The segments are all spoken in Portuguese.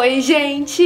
Oi, gente!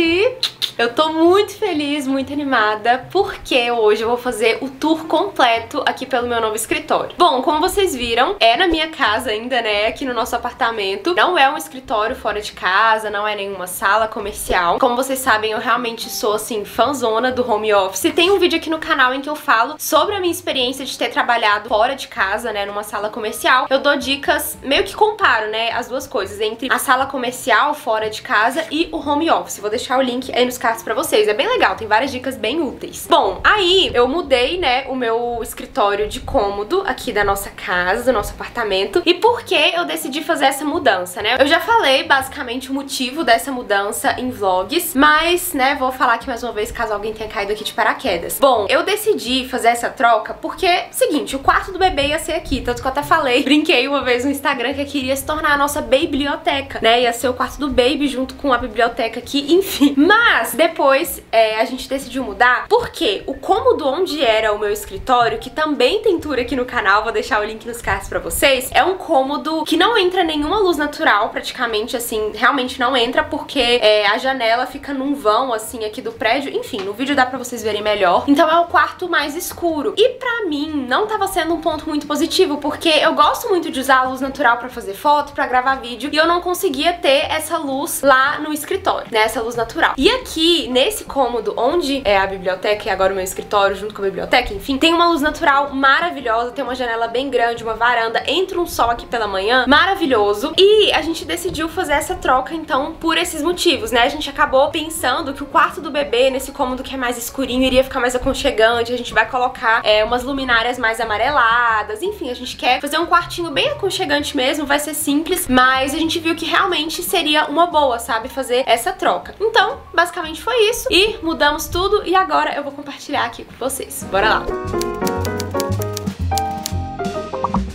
Eu tô muito feliz, muito animada, porque hoje eu vou fazer o tour completo aqui pelo meu novo escritório. Bom, como vocês viram, é na minha casa ainda, né, aqui no nosso apartamento. Não é um escritório fora de casa, não é nenhuma sala comercial. Como vocês sabem, eu realmente sou, assim, fanzona do home office. Tem um vídeo aqui no canal em que eu falo sobre a minha experiência de ter trabalhado fora de casa, né, numa sala comercial. Eu dou dicas, meio que comparo, né, as duas coisas, entre a sala comercial fora de casa e o home office. Vou deixar o link aí nos cards pra vocês. É bem legal, tem várias dicas bem úteis. Bom, aí eu mudei, né, o meu escritório de cômodo aqui da nossa casa, do nosso apartamento. E por que eu decidi fazer essa mudança, né? Eu já falei basicamente o motivo dessa mudança em vlogs, mas, né, vou falar aqui mais uma vez caso alguém tenha caído aqui de paraquedas. Bom, eu decidi fazer essa troca porque, seguinte, o quarto do bebê ia ser aqui, tanto que eu até falei, brinquei uma vez no Instagram que queria se tornar a nossa biblioteca, né? Ia ser o quarto do baby junto com a biblioteca aqui, enfim. Mas depois é, a gente decidiu mudar porque o cômodo onde era o meu escritório, que também tem tour aqui no canal, vou deixar o link nos cards pra vocês, é um cômodo que não entra nenhuma luz natural, praticamente, assim, realmente não entra porque é, a janela fica num vão, assim, aqui do prédio. Enfim, no vídeo dá pra vocês verem melhor. Então é o quarto mais escuro. E pra mim, não tava sendo um ponto muito positivo, porque eu gosto muito de usar a luz natural pra fazer foto, pra gravar vídeo, e eu não conseguia ter essa luz lá no escritório, né? Essa luz natural. E aqui, nesse cômodo onde é a biblioteca e agora o meu escritório junto com a biblioteca, enfim, tem uma luz natural maravilhosa, tem uma janela bem grande, uma varanda, entra um sol aqui pela manhã, maravilhoso. E a gente decidiu fazer essa troca, então, por esses motivos, né? A gente acabou pensando que o quarto do bebê, nesse cômodo que é mais escurinho, iria ficar mais aconchegante, a gente vai colocar é, umas luminárias mais amareladas, enfim, a gente quer fazer um quartinho bem aconchegante mesmo, vai ser simples, mas a gente viu que realmente seria uma boa, sabe, fazer essa troca. Então, basicamente foi isso, e mudamos tudo, e agora eu vou compartilhar aqui com vocês. Bora lá!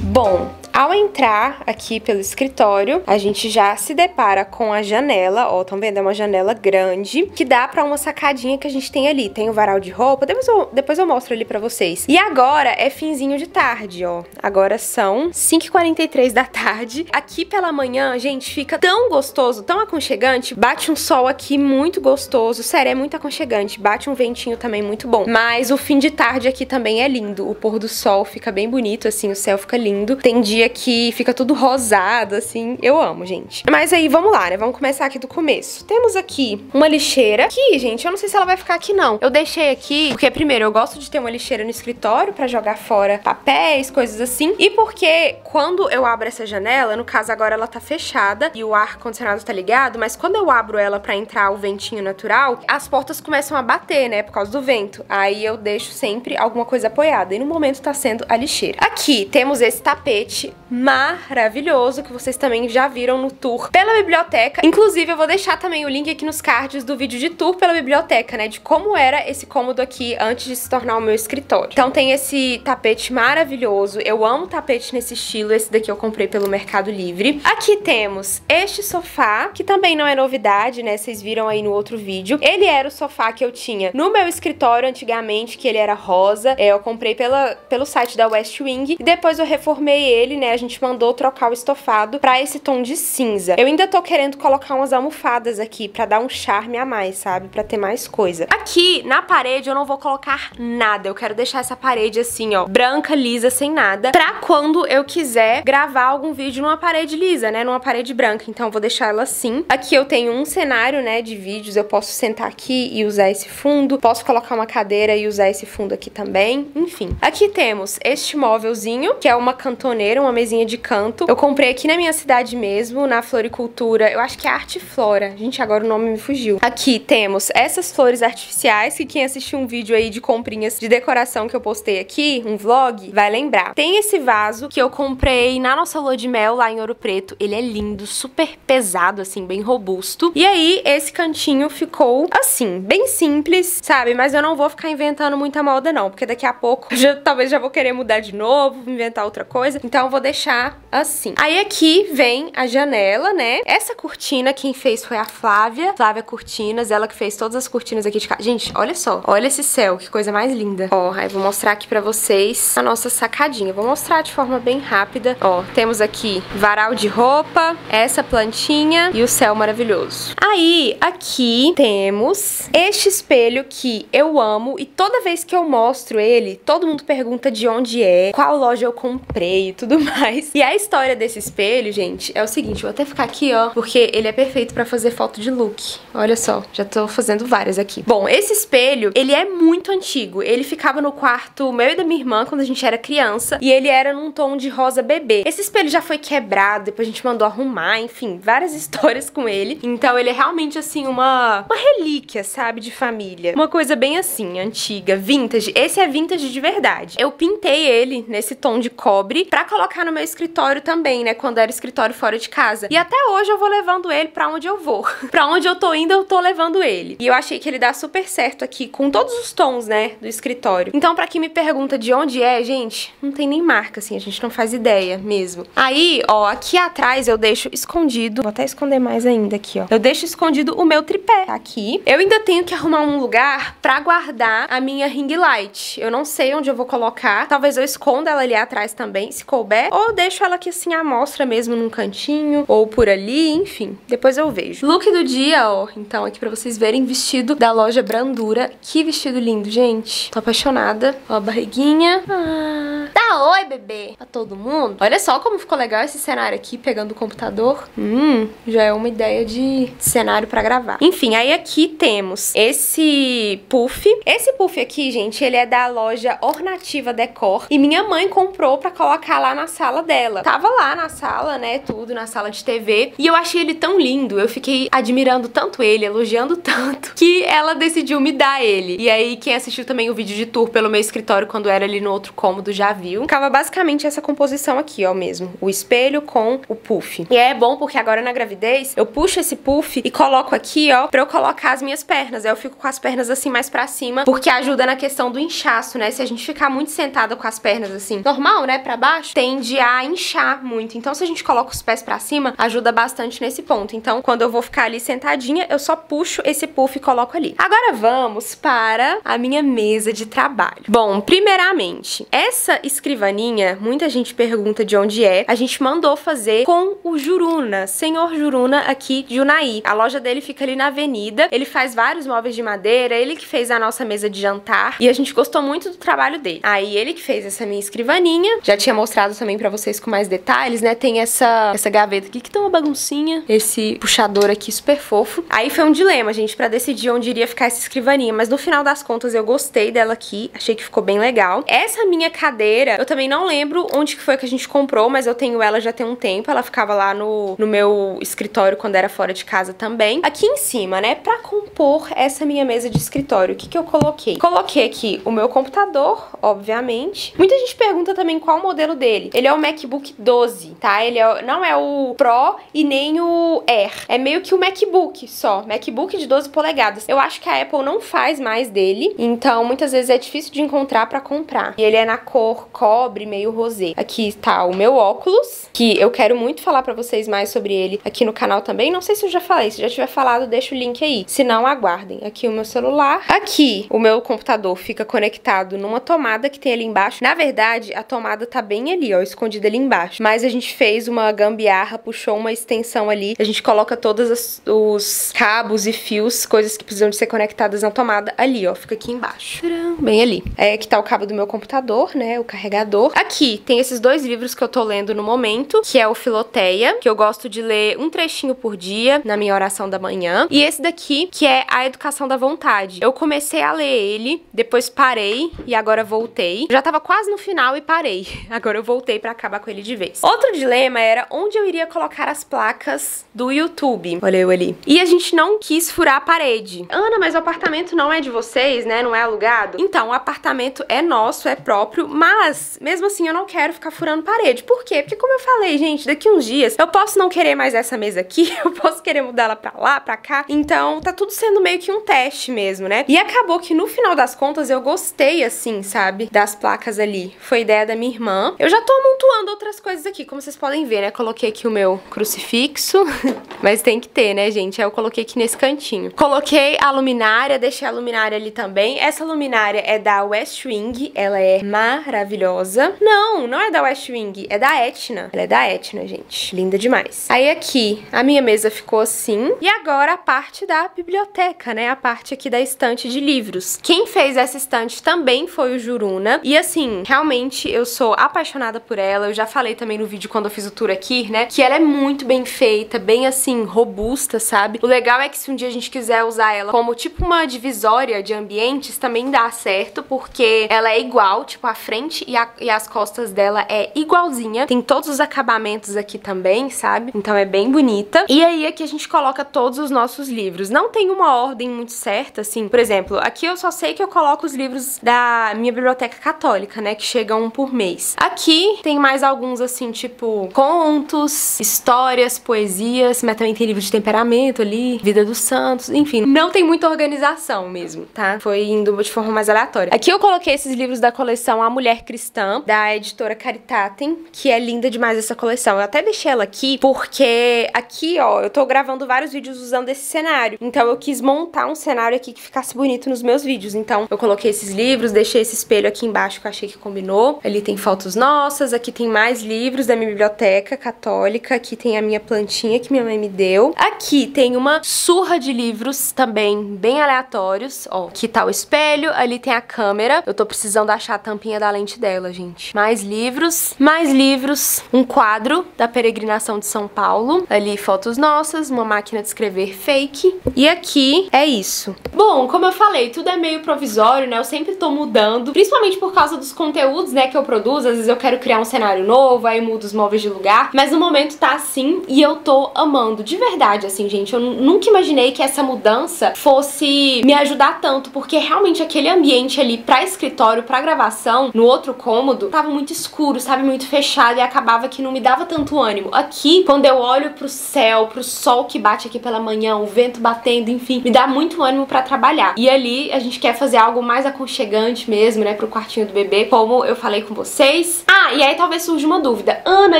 Bom, ao entrar aqui pelo escritório, a gente já se depara com a janela, ó, estão vendo? É uma janela grande, que dá pra uma sacadinha que a gente tem ali. Tem o varal de roupa, depois eu, depois eu mostro ali pra vocês. E agora é finzinho de tarde, ó. Agora são 5h43 da tarde. Aqui pela manhã, gente, fica tão gostoso, tão aconchegante. Bate um sol aqui muito gostoso, sério, é muito aconchegante. Bate um ventinho também muito bom. Mas o fim de tarde aqui também é lindo. O pôr do sol fica bem bonito, assim, o céu fica lindo. Tem dia que fica tudo rosado, assim. Eu amo, gente. Mas aí, vamos lá, né? Vamos começar aqui do começo. Temos aqui uma lixeira. Aqui, gente, eu não sei se ela vai ficar aqui, não. Eu deixei aqui porque, primeiro, eu gosto de ter uma lixeira no escritório pra jogar fora papéis, coisas assim. E porque quando eu abro essa janela, no caso agora ela tá fechada e o ar-condicionado tá ligado, mas quando eu abro ela pra entrar o ventinho natural, as portas começam a bater, né? Por causa do vento. Aí eu deixo sempre alguma coisa apoiada. E no momento tá sendo a lixeira. Aqui temos esse tapete maravilhoso que vocês também já viram no tour pela biblioteca. Inclusive, eu vou deixar também o link aqui nos cards do vídeo de tour pela biblioteca, né? De como era esse cômodo aqui antes de se tornar o meu escritório. Então tem esse tapete maravilhoso. Eu amo tapete nesse estilo. Esse daqui eu comprei pelo Mercado Livre. Aqui temos este sofá, que também não é novidade, né? Vocês viram aí no outro vídeo. Ele era o sofá que eu tinha no meu escritório antigamente, que ele era rosa. É, eu comprei pela, pelo site da West Wing. E depois eu reformei ele, né? A gente mandou trocar o estofado pra esse tom de cinza. Eu ainda tô querendo colocar umas almofadas aqui pra dar um charme a mais, sabe? Pra ter mais coisa. Aqui, na parede, eu não vou colocar nada. Eu quero deixar essa parede assim, ó, branca, lisa, sem nada. Pra quando eu quiser gravar algum vídeo numa parede lisa, né? Numa parede branca. Então eu vou deixar ela assim. Aqui eu tenho um cenário, né, de vídeos. Eu posso sentar aqui e usar esse fundo. Posso colocar uma cadeira e usar esse fundo aqui também. Enfim. Aqui temos este móvelzinho, que é uma cantoneira, uma mesinha de canto. Eu comprei aqui na minha cidade mesmo, na floricultura. Eu acho que é Arte Flora. Gente, agora o nome me fugiu. Aqui temos essas flores artificiais, que quem assistiu um vídeo aí de comprinhas de decoração que eu postei aqui, um vlog, vai lembrar. Tem esse vaso que eu comprei na nossa lua de mel lá em Ouro Preto. Ele é lindo, super pesado, assim, bem robusto. E aí, esse cantinho ficou assim, bem simples, sabe? Mas eu não vou ficar inventando muita moda, não, porque daqui a pouco já, talvez já vou querer mudar de novo, inventar outra coisa. Então eu vou deixar deixar assim. Aí aqui vem a janela, né? Essa cortina quem fez foi a Flávia, Flávia Cortinas, ela que fez todas as cortinas aqui de casa. Gente, olha só, olha esse céu, que coisa mais linda. Ó, aí vou mostrar aqui pra vocês a nossa sacadinha. Vou mostrar de forma bem rápida. Ó, temos aqui varal de roupa, essa plantinha e o céu maravilhoso. Aí, aqui temos este espelho que eu amo e toda vez que eu mostro ele, todo mundo pergunta de onde é, qual loja eu comprei e tudo mais. E a história desse espelho, gente, é o seguinte, vou até ficar aqui, ó, porque ele é perfeito pra fazer foto de look. Olha só, já tô fazendo várias aqui. Bom, esse espelho, ele é muito antigo. Ele ficava no quarto meu e da minha irmã quando a gente era criança e ele era num tom de rosa bebê. Esse espelho já foi quebrado, depois a gente mandou arrumar, enfim, várias histórias com ele. Então ele é realmente, assim, uma, uma relíquia, sabe, de família. Uma coisa bem assim, antiga, vintage. Esse é vintage de verdade. Eu pintei ele nesse tom de cobre pra colocar no meu escritório também, né, quando era escritório fora de casa. E até hoje eu vou levando ele pra onde eu vou. pra onde eu tô indo, eu tô levando ele. E eu achei que ele dá super certo aqui com todos os tons, né, do escritório. Então, pra quem me pergunta de onde é, gente, não tem nem marca, assim, a gente não faz ideia mesmo. Aí, ó, aqui atrás eu deixo escondido, vou até esconder mais ainda aqui, ó. Eu deixo escondido o meu tripé, tá aqui. Eu ainda tenho que arrumar um lugar pra guardar a minha ring light. Eu não sei onde eu vou colocar, talvez eu esconda ela ali atrás também, se couber, ou deixo ela aqui assim à mostra mesmo num cantinho, ou por ali, enfim, depois eu vejo. Look do dia, ó, então aqui pra vocês verem, vestido da loja Brandura. Que vestido lindo, gente. Tô apaixonada. Ó a barriguinha. Ah. Dá oi, bebê, pra todo mundo. Olha só como ficou legal esse cenário aqui, pegando o computador. Hum, já é uma ideia de cenário pra gravar. Enfim, aí aqui temos esse puff. Esse puff aqui, gente, ele é da loja Ornativa Decor. E minha mãe comprou pra colocar lá na sala dela. Tava lá na sala, né, tudo, na sala de TV. E eu achei ele tão lindo, eu fiquei admirando tanto ele, elogiando tanto, que ela decidiu me dar ele. E aí, quem assistiu também o vídeo de tour pelo meu escritório quando era ali no outro cômodo já viu. Ficava basicamente essa composição aqui, ó, mesmo. O espelho com o puff. E é bom porque agora na gravidez, eu puxo esse puff e coloco aqui, ó, pra eu colocar as minhas pernas. Aí eu fico com as pernas assim mais pra cima, porque ajuda na questão do inchaço, né? Se a gente ficar muito sentada com as pernas assim, normal, né, pra baixo, tende a inchar muito. Então, se a gente coloca os pés pra cima, ajuda bastante nesse ponto. Então, quando eu vou ficar ali sentadinha, eu só puxo esse puff e coloco ali. Agora vamos para a minha mesa de trabalho. Bom, primeiramente, essa escrivaninha, muita gente pergunta de onde é. A gente mandou fazer com o Juruna, senhor Juruna aqui de Unai. A loja dele fica ali na avenida. Ele faz vários móveis de madeira, ele que fez a nossa mesa de jantar e a gente gostou muito do trabalho dele. Aí ele que fez essa minha escrivaninha. Já tinha mostrado também para vocês com mais detalhes, né? Tem essa essa gaveta aqui que tem uma baguncinha, esse puxador aqui super fofo. Aí foi um dilema, gente, para decidir onde iria ficar essa escrivaninha, mas no final das contas eu gostei dela aqui, achei que ficou bem legal. Essa minha cadeira, eu também não lembro onde que foi que a gente comprou, mas eu tenho ela já tem um tempo, ela ficava lá no, no meu escritório quando era fora de casa também. Aqui em cima, né, pra compor essa minha mesa de escritório, o que que eu coloquei? Coloquei aqui o meu computador, obviamente. Muita gente pergunta também qual o modelo dele. Ele é o MacBook 12, tá? Ele é, não é o Pro e nem o Air. É meio que o MacBook só. MacBook de 12 polegadas. Eu acho que a Apple não faz mais dele, então muitas vezes é difícil de encontrar pra comprar. E ele é na cor cobre, meio rosé. Aqui tá o meu óculos, que eu quero muito falar pra vocês mais sobre ele aqui no canal também. Não sei se eu já falei, se já tiver falado, deixa o link aí. Se não, aguardem. Aqui o meu celular. Aqui o meu computador fica conectado numa tomada que tem ali embaixo. Na verdade, a tomada tá bem ali, ó, escondida ali embaixo. Mas a gente fez uma gambiarra, puxou uma extensão ali. A gente coloca todos os cabos e fios, coisas que precisam de ser conectadas na tomada ali, ó. Fica aqui embaixo. Bem ali. É aqui tá o cabo do meu computador, né? O carregador. Aqui tem esses dois livros que eu tô lendo no momento, que é o Filoteia, que eu gosto de ler um trechinho por dia na minha oração da manhã. E esse daqui, que é A Educação da Vontade. Eu comecei a ler ele, depois parei e agora voltei. Já tava quase no final e parei. Agora eu voltei pra acabar com ele de vez. Outro dilema era onde eu iria colocar as placas do YouTube. Olha eu ali. E a gente não quis furar a parede. Ana, mas o apartamento não é de vocês, né? Não é alugado? Então, o apartamento é nosso, é próprio, mas mesmo assim, eu não quero ficar furando parede. Por quê? Porque, como eu falei, gente, daqui uns dias eu posso não querer mais essa mesa aqui, eu posso querer mudar ela pra lá, pra cá. Então, tá tudo sendo meio que um teste mesmo, né? E acabou que no final das contas eu gostei, assim, sabe? Das placas ali. Foi ideia da minha irmã. Eu já tô amontoando outras coisas aqui, como vocês podem ver, né? Coloquei aqui o meu crucifixo, mas tem que ter, né, gente? Aí eu coloquei aqui nesse cantinho. Coloquei a luminária, deixei a luminária ali também. Essa luminária é da West Wing, ela é maravilhosa. Não, não é da West Wing, é da Etna. Ela é da Etna, gente. Linda demais. Aí aqui, a minha mesa ficou assim. E agora a parte da biblioteca, né? A parte aqui da estante de livros. Quem fez essa estante também foi o Juruna. E assim, realmente eu sou apaixonada por ela. Eu já falei também no vídeo quando eu fiz o tour aqui, né? Que ela é muito bem feita, bem assim, robusta, sabe? O legal é que se um dia a gente quiser usar ela como tipo uma divisória de ambientes, também dá certo, porque ela é igual, tipo, a frente e, a, e as costas dela é igualzinha. Tem todos os acabamentos aqui também, sabe? Então é bem bonita. E aí aqui a gente coloca todos os nossos livros. Não tem uma ordem muito certa, assim. Por exemplo, aqui eu só sei que eu coloco os livros da minha biblioteca católica, né? Que chegam um por mês. Aqui tem mais alguns, assim, tipo, contos, histórias, poesias, mas também tem livro de temperamento ali, vida dos santos, enfim. Não tem muita organização mesmo, tá? Foi indo de forma mais aleatória. Aqui eu coloquei esses livros da coleção A Mulher Cristã, da editora Caritatem, que é linda demais essa coleção. Eu até deixei ela aqui porque aqui, ó, eu tô gravando vários vídeos usando esse cenário. Então eu quis montar um cenário aqui que ficasse bonito nos meus vídeos. Então eu coloquei esses livros, deixei esse espelho aqui embaixo que eu achei que combinou. Ali tem fotos nossas, aqui tem mais livros da minha biblioteca católica, aqui tem a minha plantinha que minha mãe me deu. Aqui tem uma surra de livros também bem aleatórios, ó. Aqui tá o espelho, ali tem a câmera. Eu tô precisando achar a tampinha da lente dela, gente. Mais livros, mais livros, um quadro da peregrinação de São Paulo, ali fotos nossas, uma máquina de escrever fake. E aqui é isso. Bom, como eu falei, tudo é meio provisório, né? Eu sempre tô mudando, principalmente por causa dos conteúdos, né, que eu produzo. Às vezes eu quero criar um cenário novo, aí mudo os móveis de lugar, mas no momento tá assim e eu tô amando, de verdade, assim, gente. Eu nunca imaginei que essa mudança fosse me ajudar tanto, porque realmente aquele ambiente ali pra escritório, pra gravação, no outro cômodo, tava muito escuro, sabe, muito fechado e acabava que não me dava tanto ânimo. Aqui, quando eu olho pro céu, pro sol que bate aqui pela manhã, o vento batendo, enfim, me dá muito ânimo pra trabalhar. E ali a gente quer fazer algo mais aconchegante mesmo, né, pro quartinho do bebê, como eu falei com vocês. Ah, e aí talvez surja uma dúvida. Ana,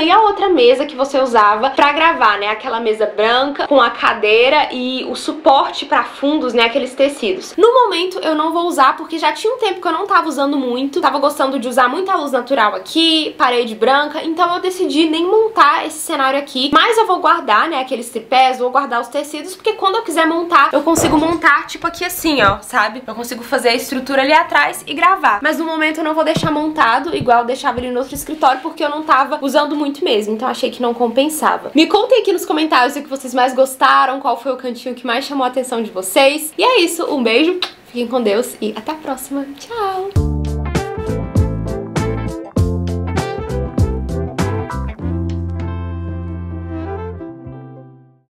e a outra mesa que você usava pra gravar, né? Aquela mesa branca com a cadeira e o suporte pra fundos, né, aqueles tecidos. No momento eu não vou usar porque já tinha um tempo que eu não tava usando muito, tava gostando de usar muita luz natural aqui, parede branca, então eu decidi nem montar esse cenário aqui, mas eu vou guardar, né, aqueles tripés, vou guardar os tecidos, porque quando eu quiser montar, eu consigo montar tipo aqui assim, ó, sabe? Eu consigo fazer a estrutura ali atrás e gravar. Mas no momento eu não vou deixar montado, igual eu deixava ele no outro escritório, porque eu não tava usando muito mesmo, então achei que não compensava. Me contem aqui nos comentários o que vocês mais gostaram, qual foi o cantinho que mais chamou a atenção de vocês. E é isso, um beijo, fiquem com Deus e até a próxima. Tchau!